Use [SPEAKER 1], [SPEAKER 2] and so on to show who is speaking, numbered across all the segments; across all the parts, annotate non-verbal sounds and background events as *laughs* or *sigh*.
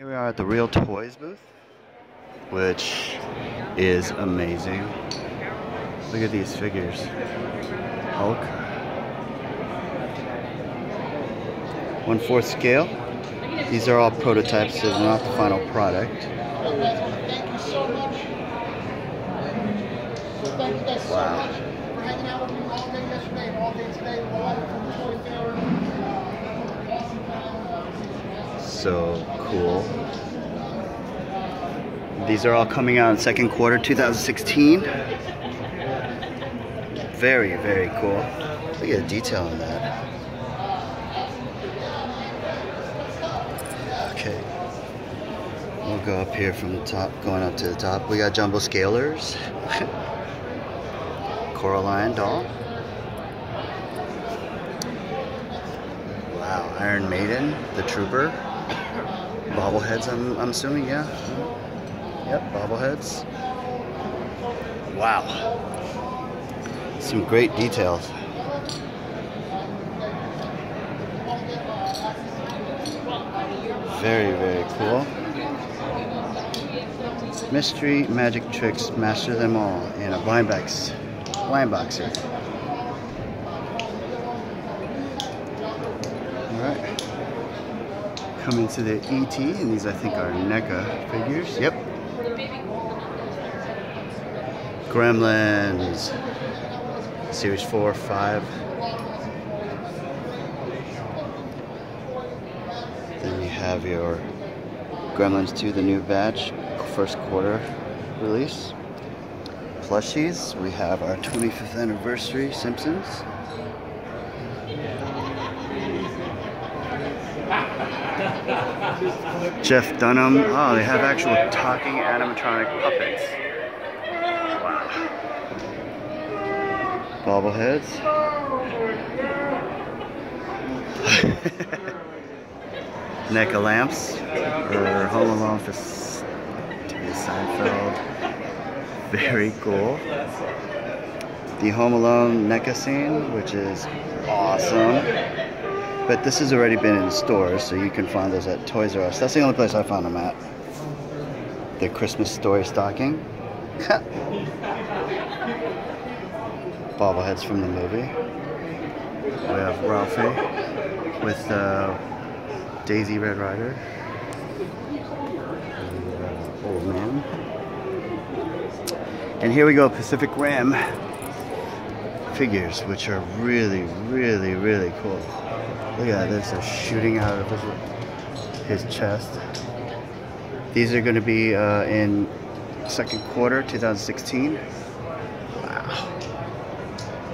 [SPEAKER 1] Here we are at the Reel Toys booth, which is amazing. Look at these figures. Hulk. One fourth scale. These are all prototypes, so they're not the final product.
[SPEAKER 2] Thank you so much. So guys so
[SPEAKER 1] Wow.
[SPEAKER 2] much for hanging out with me all day yesterday and all day today. We're from the Toy Fair. Awesome time.
[SPEAKER 1] So cool. These are all coming out in second quarter 2016. Very, very cool. Look at the detail on that. Okay. We'll go up here from the top, going up to the top. We got jumbo scalers. *laughs* Coraline doll. Wow, Iron Maiden, the Trooper. Bobbleheads, I'm, I'm assuming, yeah. Yep, bobbleheads. Wow. Some great details. Very, very cool. Mystery, magic tricks, master them all in a blind box, blind boxer. All right. into the ET, and these I think are NECA figures. Yep. Gremlins. Series 4, 5. Then you have your Gremlins 2, the new batch, first quarter release. Plushies, we have our 25th anniversary Simpsons. Jeff Dunham. Oh, they have actual talking animatronic puppets. Wow. Bobbleheads. *laughs* NECA lamps or Home Alone for Seinfeld. Very cool. The Home Alone NECA scene, which is awesome. But this has already been in stores, so you can find those at Toys R Us. That's the only place I found them at. The Christmas story stocking. *laughs* Bobbleheads from the movie. We have Ralphie with uh, Daisy Red Ryder. And, uh, old man. And here we go, Pacific Rim figures, which are really, really, really cool. Look at that, there's a shooting out of his, his chest. These are going to be uh, in second quarter 2016. Wow.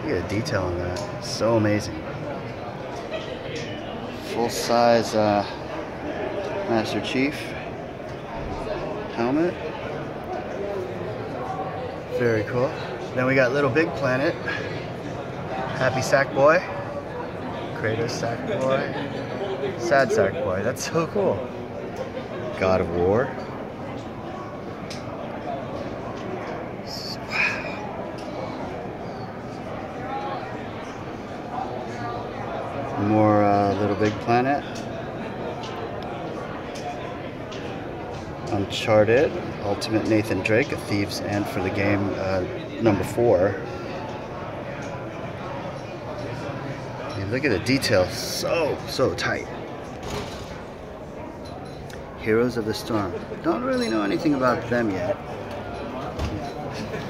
[SPEAKER 1] Look at the detail on that. So amazing. Full size uh, Master Chief helmet. Very cool. Then we got Little Big Planet. Happy Sack Boy. Kratos Sack Boy. Sad Sack Boy. That's so cool. God of War. More uh, Little Big Planet. Uncharted, Ultimate Nathan Drake, a Thief's End for the game uh, number four. Look at the detail, so, so tight. Heroes of the Storm. Don't really know anything about them yet.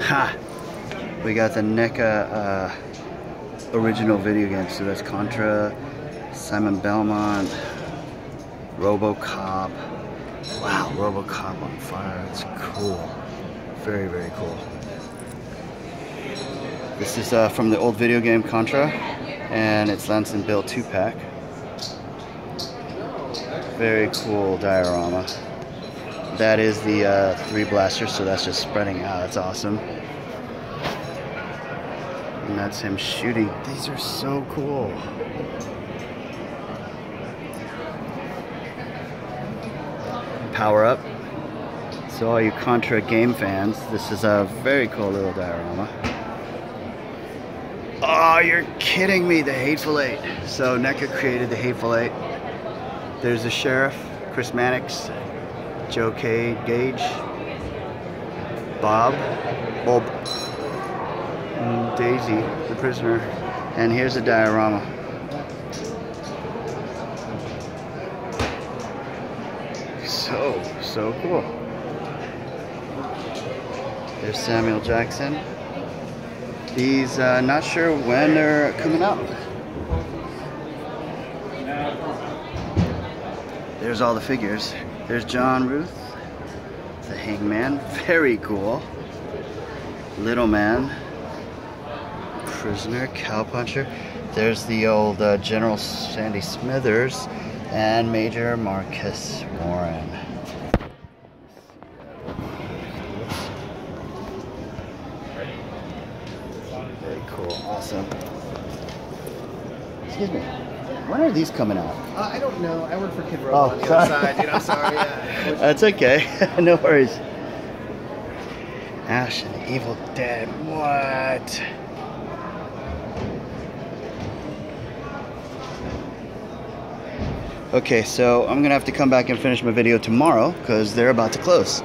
[SPEAKER 1] Ha! We got the NECA uh, original video game, so that's Contra, Simon Belmont, RoboCop. Wow, RoboCop on fire. It's cool. Very, very cool. This is uh, from the old video game Contra, and it's Lance and Bill 2 pack. Very cool diorama. That is the uh, three blasters, so that's just spreading out. That's awesome. And that's him shooting. These are so cool. Power up. So all you Contra game fans, this is a very cool little diorama. Oh, you're kidding me, the Hateful Eight. So NECA created the Hateful Eight. There's the Sheriff, Chris Mannix, Joe K. Gage, Bob, Bob, and Daisy, the prisoner. And here's a diorama. So, so cool. There's Samuel Jackson. These, uh, not sure when they're coming out. There's all the figures. There's John Ruth, the hangman, *laughs* very cool. Little man, prisoner, cowpuncher. There's the old uh, General Sandy Smithers and Major Marcus Warren. Very Excuse me, when are these coming out?
[SPEAKER 2] Uh, I don't know. I work for Kid
[SPEAKER 1] Oh,
[SPEAKER 2] on the
[SPEAKER 1] sorry. *laughs*
[SPEAKER 2] other side, dude. I'm sorry. Yeah. *laughs*
[SPEAKER 1] That's okay. *laughs* no worries. Ash and the Evil Dead. What? Okay, so I'm gonna have to come back and finish my video tomorrow because they're about to close.